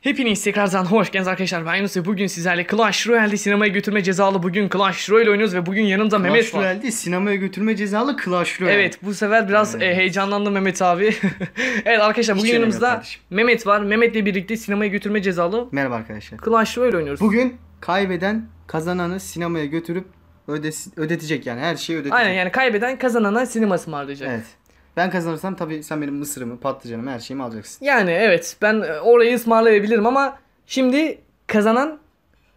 Hepiniz tekrardan hoş geldiniz arkadaşlar. Ben Yunus ve bugün sizlerle Clash Royale'de sinemaya götürme cezalı bugün Clash Royale oynuyoruz ve bugün yanımda Mehmet Clash var. Royale'de sinemaya götürme cezalı Clash Royale. Evet bu sefer biraz e, heyecanlandı Mehmet abi. evet arkadaşlar bugün Hiç yanımızda. Mehmet var. Mehmet'le birlikte sinemaya götürme cezalı Merhaba arkadaşlar. Clash Royale oynuyoruz. Bugün kaybeden kazananı sinemaya götürüp ödes- ödetecek yani her şeyi ödetecek. Aynen yani kaybeden kazanana sinema ısmarlayacak. Evet. Ben kazanırsam tabii sen benim mısırımı, patlıcanımı, her şeyimi alacaksın. Yani evet ben orayı ısmarlayabilirim ama şimdi kazanan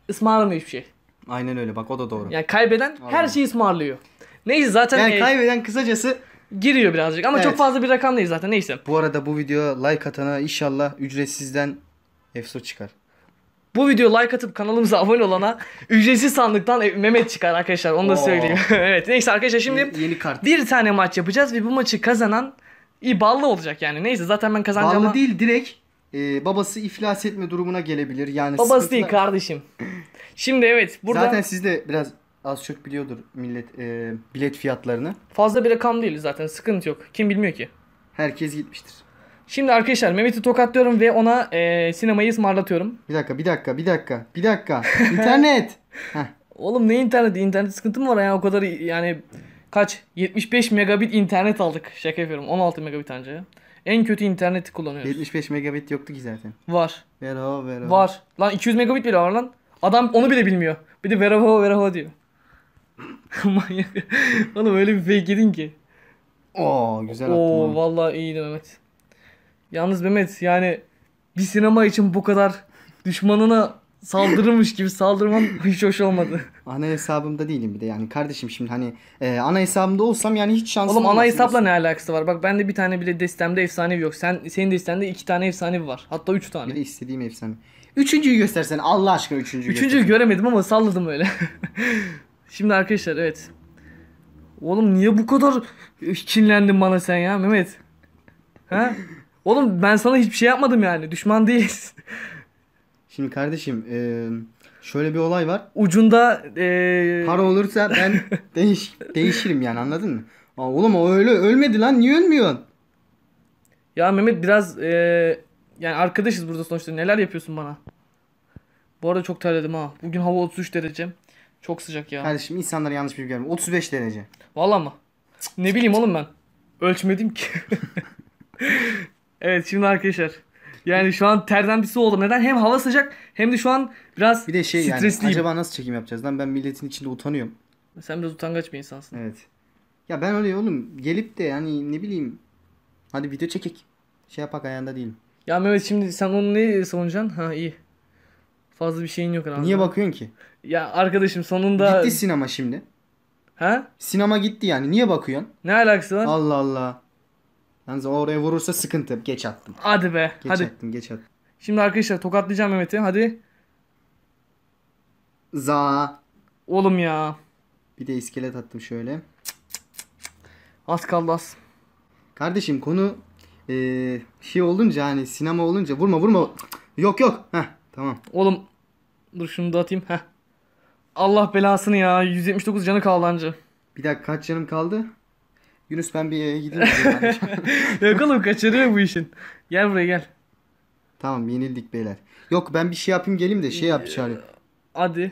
ısmarlamıyor hiçbir şey. Aynen öyle bak o da doğru. Yani kaybeden her Aynen. şeyi ısmarlıyor. Neyse zaten Yani e, kaybeden kısacası giriyor birazcık ama çok Evet. fazla bir rakam değil zaten neyse. bu arada bu videoya like atana inşallah ücretsizden EFSO çıkar. Bu video like atıp kanalımıza abone olana ücretsiz sandıktan e, Mehmet çıkar arkadaşlar onu da Oo. söyleyeyim. evet neyse arkadaşlar şimdi Yeni, yeni kart. bir tane maç yapacağız ve bu maçı kazanan iyi ballı olacak yani. Neyse zaten ben kazanacağım. Bağlı değil direkt e, babası iflas etme durumuna gelebilir. Yani Babası değil sıkıntılar- kardeşim. Şimdi evet burada Zaten siz de biraz az çok biliyordur millet e, bilet fiyatlarını. fazla bir rakam değil zaten sıkıntı yok. Kim bilmiyor ki. Herkes gitmiştir. Şimdi arkadaşlar Mehmet'i tokatlıyorum ve ona e, sinemayı ısmarlatıyorum. Bir dakika, bir dakika, bir dakika, bir dakika. İnternet. Heh. Oğlum ne interneti? İnternet sıkıntı mı var ya o kadar yani kaç? 75 megabit internet aldık. Şaka yapıyorum. 16 megabit anca. En kötü interneti kullanıyoruz. 75 megabit yoktu ki zaten. Var. Ver o, ver o. Var. Lan 200 megabit bile var lan. Adam onu bile bilmiyor. Bir de verahova verahova diyor. Manyak. Oğlum öyle bir fake yedin ki. Oo, güzel attın Oo vallahi iyiydi Mehmet. Yalnız Mehmet yani bir sinema için bu kadar düşmanına saldırırmış gibi saldırman hiç hoş olmadı. Ana hesabımda değilim bir de yani kardeşim şimdi hani e, ana hesabımda olsam yani hiç şansım Oğlum ana hesapla ne alakası var? Bak bende bir tane bile destemde efsanevi yok. Sen senin destende iki tane efsanevi var. Hatta üç Bir tane. de istediğim efsane. Üçüncüyü göstersen Allah aşkına üçüncüyü Üçüncüyü göremedim ama salladım öyle. Şimdi arkadaşlar evet. Oğlum niye bu kadar kinlendin bana sen ya Mehmet? Ha? Oğlum ben sana hiçbir şey yapmadım yani. Düşman değiliz. Şimdi kardeşim e, şöyle bir olay var. Ucunda eee Para olursa ben değiş, değişirim yani anladın mı? Aa, oğlum o öyle ölmedi lan niye ölmüyorsun? ya Mehmet biraz eee yani arkadaşız burada sonuçta. Neler yapıyorsun bana? Bu arada çok terledim ha. Bugün hava 33 derece. Çok sıcak ya. Kardeşim insanlar yanlış bilgi vermiyor. 35 derece. Vallahi mı? Ne bileyim oğlum ben. Ölçmedim ki. evet şimdi arkadaşlar. Yani şu an terden bir su oldum. Neden? Hem hava sıcak hem de şu an biraz Bir de şey yani stresliyim. acaba nasıl çekim yapacağız lan ben milletin içinde utanıyorum. Sen biraz utangaç bir insansın. Evet. Ya ben öyle oğlum gelip de yani ne bileyim hadi video çekek. Şey yapak ayağında değilim. Ya Mehmet şimdi sen onu ne savunacaksın? Ha iyi. Fazla bir şeyin yok herhalde. Niye bakıyorsun ki? Ya arkadaşım sonunda... Gitti sinema şimdi. Ha? Sinema gitti yani. Niye bakıyorsun? Ne alakası var? Allah Allah. Yalnız oraya vurursa sıkıntı. Geç attım. Hadi be. Geç hadi. attım, geç attım. Şimdi arkadaşlar tokatlayacağım Mehmet'i. Hadi. Za. Oğlum ya. Bir de iskelet attım şöyle. Az kaldı az. Kardeşim konu eee, şey olunca hani sinema olunca vurma vurma. Yok yok. Heh tamam. Oğlum. Dur şunu da atayım. Heh. Allah belasını ya. 179 canı kaldı anca. Bir dakika kaç canım kaldı? Yunus ben bir eve gideyim. Yok oğlum kaçırıyor bu işin. Gel buraya gel. tamam yenildik beyler. Yok ben bir şey yapayım geleyim de şey yap çağırayım. Hadi.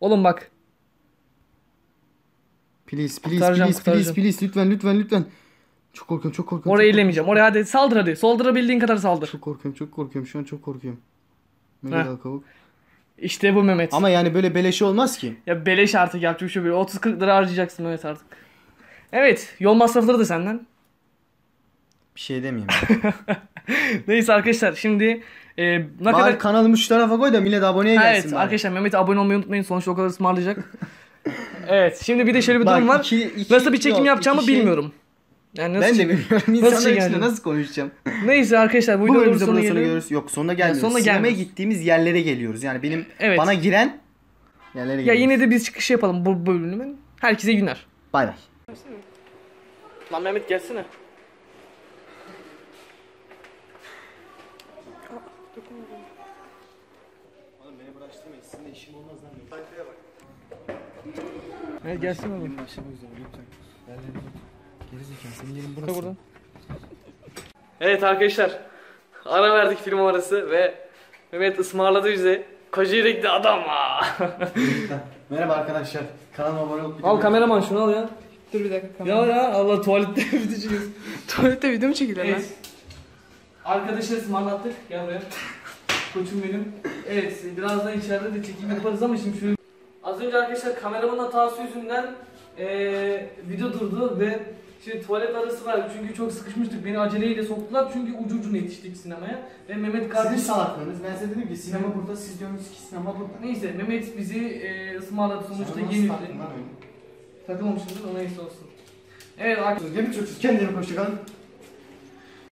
Oğlum bak. Please please Kurtaracağım, please please kurtaracağım. please lütfen lütfen lütfen. Çok korkuyorum çok korkuyorum. Oraya çok ellemeyeceğim. Oraya hadi saldır hadi. Saldırabildiğin kadar saldır. Çok korkuyorum çok korkuyorum şu an çok korkuyorum. Heh. Mega kavuk. İşte bu Mehmet. Ama yani böyle beleşi olmaz ki. Ya beleş artık yapacak bir şey yok. 30-40 lira harcayacaksın Mehmet artık. Evet. Yol masrafları da senden. Bir şey demeyeyim. Neyse arkadaşlar şimdi e, ne Bari kadar... kanalımı şu tarafa koy da millet aboneye gelsin. evet bari. arkadaşlar Mehmet'e abone olmayı unutmayın. Sonuçta o kadar ısmarlayacak. evet şimdi bir de şöyle bir Bak, durum var. iki- iki- nasıl bir çekim yok, yapacağımı şey- bilmiyorum. Yani nasıl Ben de bilmiyorum. İnsanlar içinde nasıl konuşacağım? Neyse arkadaşlar bu, Bu videonun sonuna burada sonra geliyor. görüyoruz. Yok sonuna gelmiyoruz. sonuna Sinemaya gittiğimiz yerlere geliyoruz. Yani benim Evet. bana giren yerlere Ya geliyoruz. yine de biz çıkış yapalım bu bölümün. Herkese günler. Bay bay. Lan Mehmet gelsene. Oğlum beni bıraktırmayın. Sizinle işim olmaz lan. Sayfaya bak. Evet gelsin oğlum. başlamak üzere lütfen. Yerlerine bak. Gerizekalı senin yerin burası. buradan. Evet arkadaşlar. Ara verdik film arası ve Mehmet ısmarladı bize. Kocaeli'de adam ha. Merhaba arkadaşlar. Kanalıma abone olup al kameraman şunu al ya. Dur bir dakika Ya kamera. ya Allah tuvalette video çekiyoruz. Tuvalette video mu çekiliyor lan? Evet. Arkadaşa ısmarlattık. Gel buraya. Koçum benim. Evet birazdan içeride de çekim yaparız ama şimdi şöyle. Az önce arkadaşlar kameramanın hatası yüzünden eee video durdu ve şimdi tuvalet arası var çünkü çok sıkışmıştık. Beni aceleyle soktular çünkü ucu ucuna yetiştik sinemaya. Ve Mehmet Sizin kardeş salaklığınız. Ben size dedim ki sinema burada. Siz diyorsunuz ki sinema burada. Neyse Mehmet bizi eee ısmarladı sonuçta yenildi. Taktın lan öyle? Takılmamışızdır o neyse olsun. Evet arkadaşlar. Ne biçiyorsunuz? Kendine hoşçakalın.